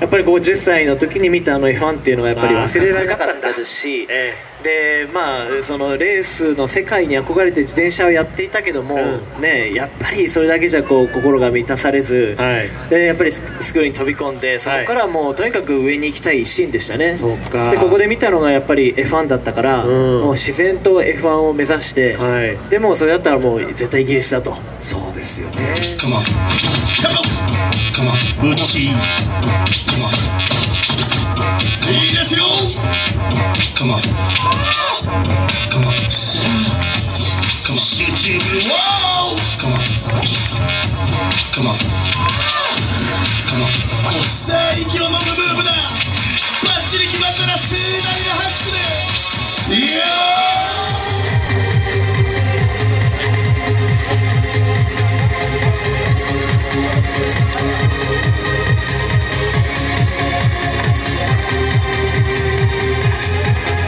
やっぱりこう10歳の時に見たあの F1 っていうのがやっぱり忘れられなかったですし、えでまあそのレースの世界に憧れて自転車をやっていたけども、うねやっぱりそれだけじゃこう心が満たされず、はいでやっぱりススクールに飛び込んでそこからもうとにかく上に行きたい一心でしたねそうかでここで見たのがやっぱり F1 だったから、うんもう自然と F1 を目指して、はいでもうそれだったらもう絶対イギリスだとそうですよね Come on. Come on. Come on. ですよ Come on. Come on. Come on. 集中 Whoa! Come on. Come on. Come on. さあ息を飲むムーブだバッチリ決まったら盛大な拍手でいやー